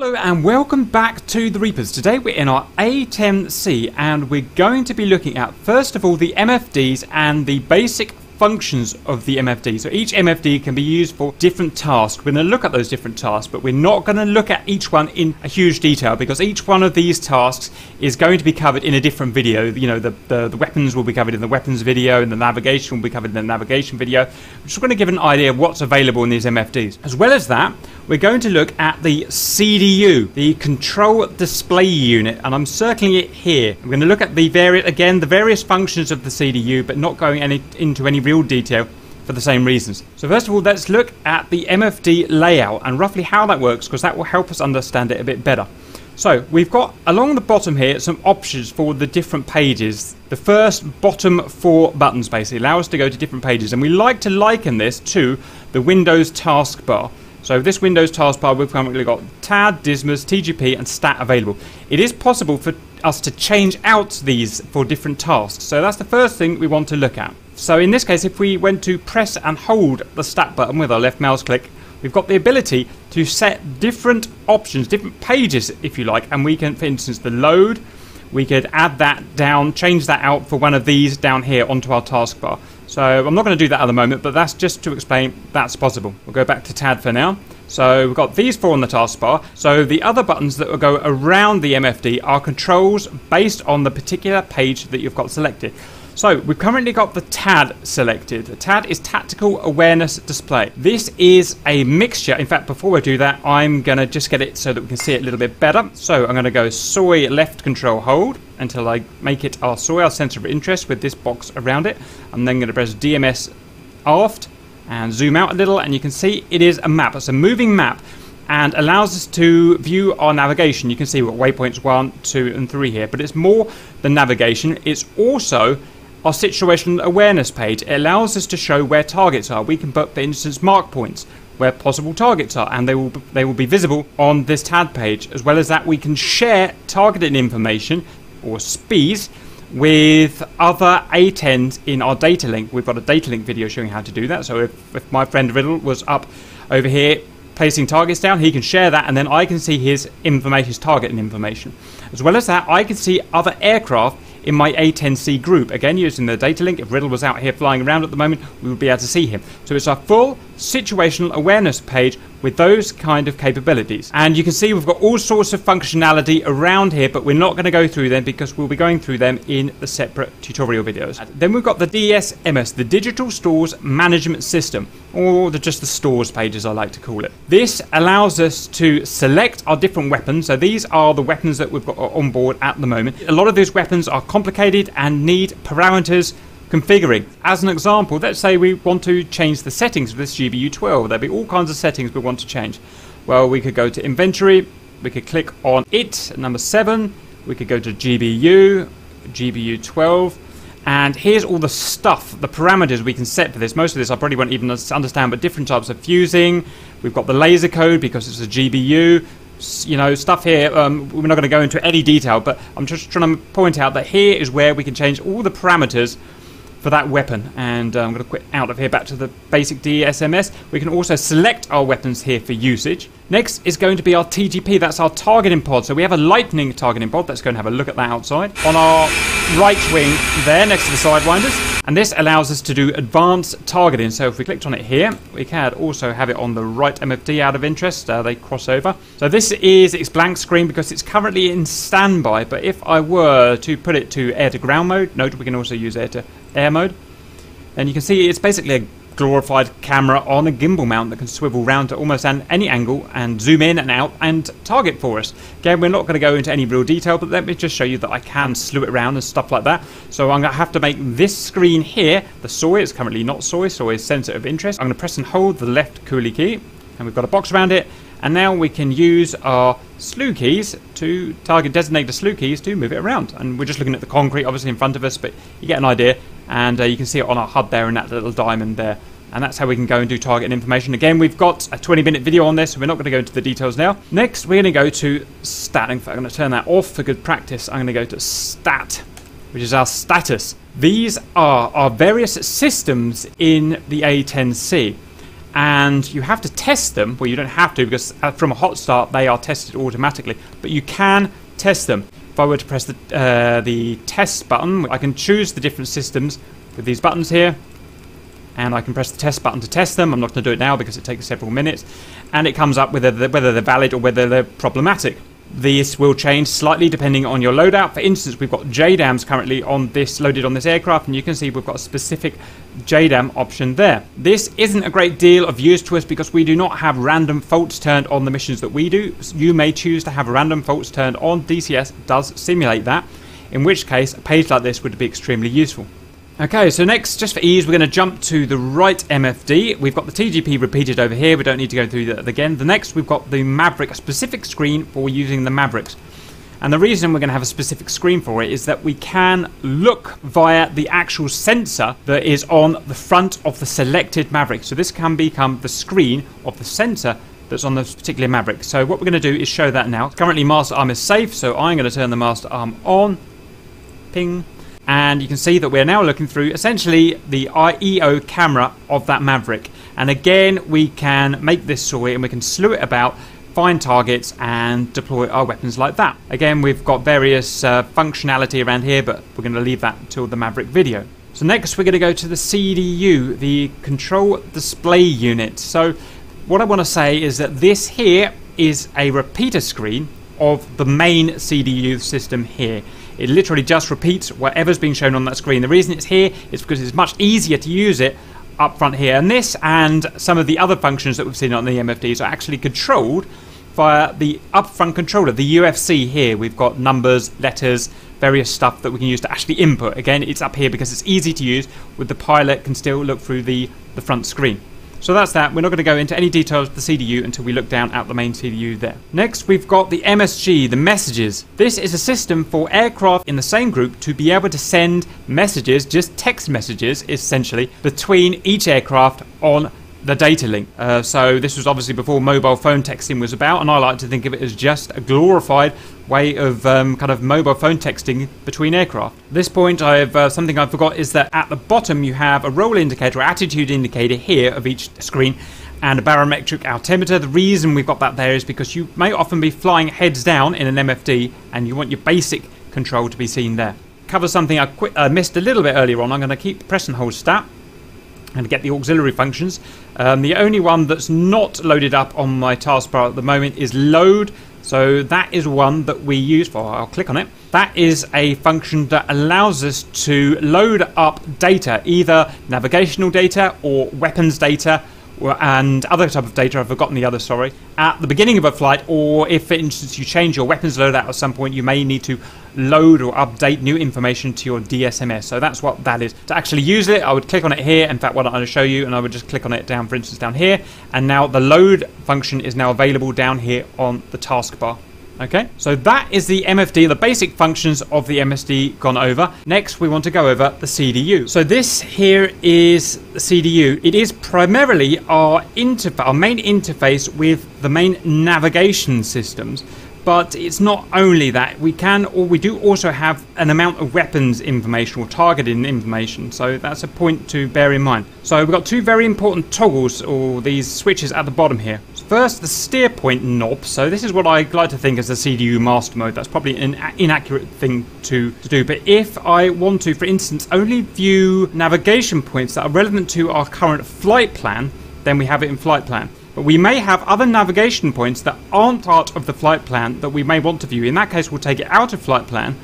Hello and welcome back to the Reapers. Today we're in our A10C and we're going to be looking at first of all the MFDs and the basic functions of the MFD. So each MFD can be used for different tasks. We're going to look at those different tasks, but we're not going to look at each one in a huge detail because each one of these tasks is going to be covered in a different video. You know, the, the, the weapons will be covered in the weapons video, and the navigation will be covered in the navigation video. I'm just going to give an idea of what's available in these MFDs. As well as that, we're going to look at the CDU, the Control Display Unit, and I'm circling it here. We're going to look at the various, again, the various functions of the CDU, but not going any, into any real detail for the same reasons. So first of all, let's look at the MFD layout and roughly how that works because that will help us understand it a bit better. So we've got along the bottom here some options for the different pages. The first bottom four buttons basically allow us to go to different pages and we like to liken this to the Windows taskbar. So this Windows taskbar we've currently got TAD, DSMS, TGP and STAT available. It is possible for us to change out these for different tasks. So that's the first thing we want to look at. So in this case, if we went to press and hold the stat button with our left mouse click, we've got the ability to set different options, different pages, if you like, and we can, for instance, the load, we could add that down, change that out for one of these down here onto our taskbar. So I'm not going to do that at the moment, but that's just to explain that's possible. We'll go back to TAD for now. So we've got these four on the taskbar. So the other buttons that will go around the MFD are controls based on the particular page that you've got selected. So we've currently got the TAD selected. The TAD is Tactical Awareness Display. This is a mixture. In fact, before we do that, I'm going to just get it so that we can see it a little bit better. So I'm going to go soy left control hold until I make it our soy, our center of interest with this box around it. I'm then going to press DMS aft and zoom out a little and you can see it is a map. It's a moving map and allows us to view our navigation. You can see what waypoints 1, 2 and 3 here, but it's more than navigation. It's also our situational awareness page. Allows us to show where targets are. We can put, for instance, mark points where possible targets are, and they will they will be visible on this TAD page. As well as that, we can share targeted information or SPIs with other A10s in our data link. We've got a data link video showing how to do that. So if, if my friend Riddle was up over here placing targets down, he can share that, and then I can see his information, his targeting information. As well as that, I can see other aircraft in my A10C group. Again, using the data link, if Riddle was out here flying around at the moment, we would be able to see him. So it's a full situational awareness page with those kind of capabilities. And you can see we've got all sorts of functionality around here, but we're not going to go through them because we'll be going through them in the separate tutorial videos. Then we've got the DSMS, the Digital Stores Management System, or the, just the stores page as I like to call it. This allows us to select our different weapons. So these are the weapons that we've got on board at the moment. A lot of these weapons are complicated and need parameters configuring. As an example, let's say we want to change the settings of this GBU12. There'll be all kinds of settings we want to change. Well, we could go to inventory, we could click on it, number 7, we could go to GBU, GBU12, and here's all the stuff, the parameters we can set for this. Most of this I probably won't even understand, but different types of fusing. We've got the laser code because it's a GBU. You know, stuff here, um, we're not going to go into any detail, but I'm just trying to point out that here is where we can change all the parameters for that weapon. And uh, I'm going to quit out of here back to the basic DSMS. We can also select our weapons here for usage. Next is going to be our TGP, that's our targeting pod. So we have a Litening targeting pod. Let's go and have a look at that outside. On our right wing there, next to the Sidewinders. And this allows us to do advanced targeting. So if we clicked on it here, we can also have it on the right MFD out of interest. Uh, they cross over. So this is its blank screen because it's currently in standby. But if I were to put it to air to ground mode, note we can also use air to air mode. And you can see it's basically a glorified camera on a gimbal mount that can swivel round to almost any angle and zoom in and out and target for us. Again, we're not going to go into any real detail, but let me just show you that I can slew it around and stuff like that. So I'm going to have to make this screen here, the SOI, it's currently not SOI, SOI is sensor of interest. I'm going to press and hold the left coolie key, and we've got a box around it, and now we can use our slew keys to target designate the slew keys to move it around. And we're just looking at the concrete obviously in front of us, but you get an idea and uh, you can see it on our HUD there in that little diamond there and that's how we can go and do target information. Again, we've got a 20 minute video on this, so we're not going to go into the details now. Next, we're going to go to stat. In fact, I'm going to turn that off for good practice. I'm going to go to stat, which is our status. These are our various systems in the A10C. and you have to test them. Well, you don't have to because uh, from a hot start they are tested automatically, but you can test them. If I were to press the, uh, the test button, I can choose the different systems with these buttons here, and I can press the test button to test them. I'm not going to do it now because it takes several minutes, and it comes up whether whether they're valid or whether they're problematic. This will change slightly depending on your loadout. For instance, we've got JDAMs currently on this loaded on this aircraft, and you can see we've got a specific JDAM option there. This isn't a great deal of use to us because we do not have random faults turned on the missions that we do. You may choose to have random faults turned on. DCS does simulate that, in which case a page like this would be extremely useful. Okay, so next, just for ease, we're going to jump to the right MFD. We've got the TGP repeated over here. We don't need to go through that again. The next, we've got the Maverick, specific screen for using the Mavericks. And the reason we're going to have a specific screen for it is that we can look via the actual sensor that is on the front of the selected Maverick. So this can become the screen of the sensor that's on this particular Maverick. So what we're going to do is show that now. Currently master arm is safe, so I'm going to turn the master arm on. Ping and you can see that we're now looking through essentially the IEO camera of that Maverick. And again, we can make this story and we can slew it about, find targets, and deploy our weapons like that. Again, we've got various uh, functionality around here, but we're going to leave that until the Maverick video. So next, we're going to go to the CDU, the Control Display Unit. So what I want to say is that this here is a repeater screen of the main CDU system here. It literally just repeats whatever's being shown on that screen. The reason it's here is because it's much easier to use it up front here. And this and some of the other functions that we've seen on the MFDs are actually controlled via the upfront controller, the UFC here. We've got numbers, letters, various stuff that we can use to actually input. Again, it's up here because it's easy to use with the pilot can still look through the, the front screen. So that's that. We're not going to go into any details of the CDU until we look down at the main CDU there. Next, we've got the MSG, the messages. This is a system for aircraft in the same group to be able to send messages, just text messages essentially, between each aircraft on the data link. Uh, so this was obviously before mobile phone texting was about, and I like to think of it as just a glorified way of um, kind of mobile phone texting between aircraft. This point, I've uh, something I forgot is that at the bottom you have a roll indicator or attitude indicator here of each screen. And a barometric altimeter. The reason we've got that there is because you may often be flying heads down in an MFD and you want your basic control to be seen there. Cover something I uh, missed a little bit earlier on. I'm going to keep press and hold stat and get the auxiliary functions. Um, the only one that's not loaded up on my taskbar at the moment is load. So that is one that we use for. I'll click on it. That is a function that allows us to load up data, either navigational data or weapons data and other type of data, I've forgotten the other, sorry, at the beginning of a flight, or if, for instance, you change your weapons loadout at some point, you may need to load or update new information to your DSMS. So that's what that is. To actually use it, I would click on it here. In fact, what I'm going to show you, and I would just click on it down, for instance, down here. And now the load function is now available down here on the taskbar. Okay, so that is the MFD, the basic functions of the MFD gone over. Next, we want to go over the CDU. So this here is the CDU. It is primarily our our main interface with the main navigation systems. But it's not only that. We can, or we do also have an amount of weapons information or targeting information. So that's a point to bear in mind. So we've got two very important toggles, or these switches at the bottom here. First, the steer point knob. So this is what I like to think as the CDU master mode. That's probably an inaccurate thing to, to do. But if I want to, for instance, only view navigation points that are relevant to our current flight plan, then we have it in flight plan. But we may have other navigation points that aren't part of the flight plan that we may want to view. In that case, we'll take it out of flight plan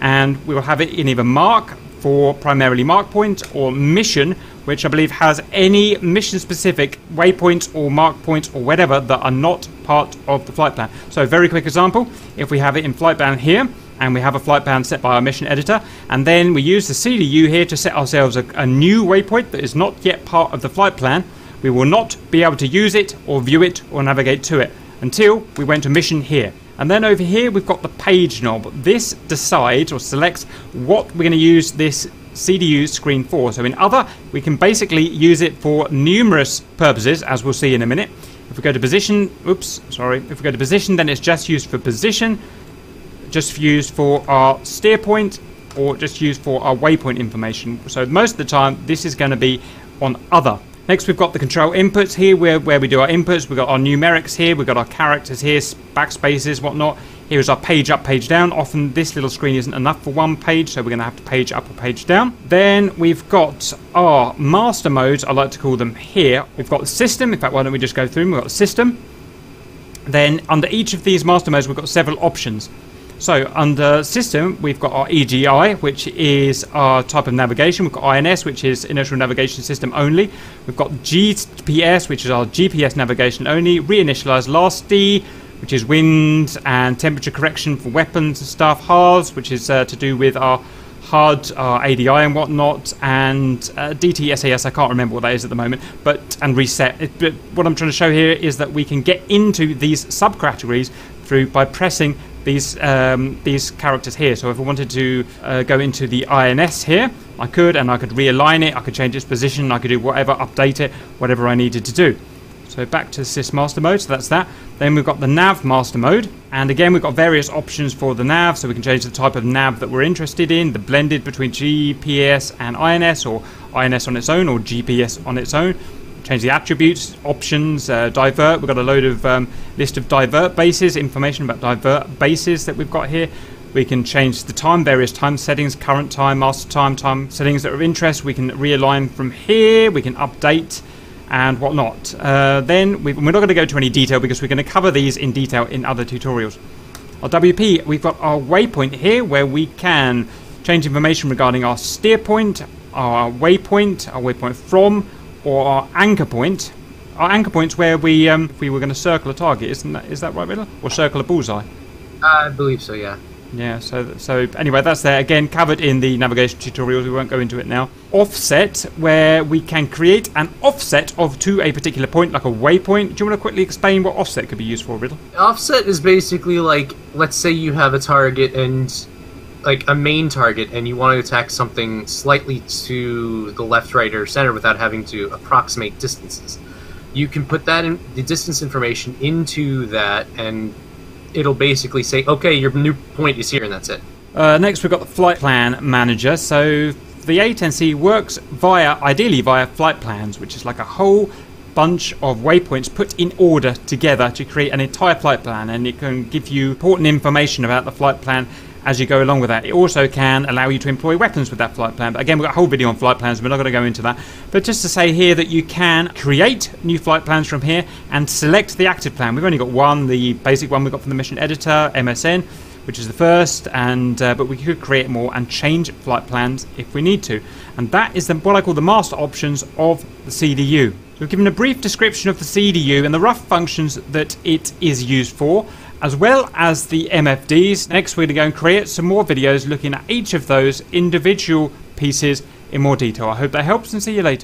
and we will have it in either mark for primarily mark point or mission, which I believe has any mission specific waypoints or mark points or whatever that are not part of the flight plan. So, very quick example if we have it in flight plan here, and we have a flight plan set by our mission editor, and then we use the CDU here to set ourselves a, a new waypoint that is not yet part of the flight plan, we will not be able to use it or view it or navigate to it until we went to mission here. And then over here we've got the page knob. This decides or selects what we're going to use this CDU screen for. So in other, we can basically use it for numerous purposes, as we'll see in a minute. If we go to position, oops, sorry. If we go to position, then it's just used for position, just used for our steer point, or just used for our waypoint information. So most of the time, this is going to be on other. Next, we've got the control inputs here, where, where we do our inputs. We've got our numerics here, we've got our characters here, backspaces, whatnot. Here's our page up, page down. Often this little screen isn't enough for one page, so we're going to have to page up or page down. Then we've got our master modes, I like to call them here. We've got the system. In fact, why don't we just go through them? We've got the system. Then under each of these master modes, we've got several options. So under system, we've got our EGI, which is our type of navigation. We've got INS, which is inertial navigation system only. We've got GPS, which is our GPS navigation only. Reinitialize LASTE, which is wind and temperature correction for weapons and stuff. HARS, which is uh, to do with our HUD, our ADI and whatnot, and uh, DTSAS, I can't remember what that is at the moment, but and reset. It, but what I'm trying to show here is that we can get into these subcategories through by pressing these um, these characters here. So if I wanted to uh, go into the INS here, I could, and I could realign it, I could change its position, I could do whatever, update it, whatever I needed to do. So back to Sys Master Mode, so that's that. Then we've got the Nav Master Mode, and again we've got various options for the nav, so we can change the type of nav that we're interested in, the blended between GPS and INS, or INS on its own, or GPS on its own change the attributes, options, uh, divert. We've got a load of um, list of divert bases, information about divert bases that we've got here. We can change the time, various time settings, current time, master time, time settings that are of interest. We can realign from here. We can update and whatnot. Uh, then we, we're not going to go to any detail because we're going to cover these in detail in other tutorials. Our WP, we've got our waypoint here where we can change information regarding our steer point, our waypoint, our waypoint from, or our anchor point. Our anchor point's where we, um, we were going to circle a target, isn't that, is that right, Riddler? Or circle a bullseye? I believe so, yeah. Yeah, so so anyway, that's there again covered in the navigation tutorials. We won't go into it now. Offset, where we can create an offset of to a particular point, like a waypoint. Do you want to quickly explain what offset could be used for, Riddle? Offset is basically like, let's say you have a target and like a main target and you want to attack something slightly to the left, right, or center without having to approximate distances. You can put that in the distance information into that, and it'll basically say, "Okay, your new point is here," and that's it. Uh, next, we've got the flight plan manager. So the A10C works via, ideally via flight plans, which is like a whole bunch of waypoints put in order together to create an entire flight plan, and it can give you important information about the flight plan as you go along with that. It also can allow you to employ weapons with that flight plan. But again, we've got a whole video on flight plans. We're not going to go into that. But just to say here that you can create new flight plans from here and select the active plan. We've only got one, the basic one we got from the mission editor, MSN which is the first, and uh, but we could create more and change flight plans if we need to. And that is the, what I call the master options of the CDU. We've given a brief description of the CDU and the rough functions that it is used for, as well as the MFDs. Next, we're going to go and create some more videos looking at each of those individual pieces in more detail. I hope that helps and see you later.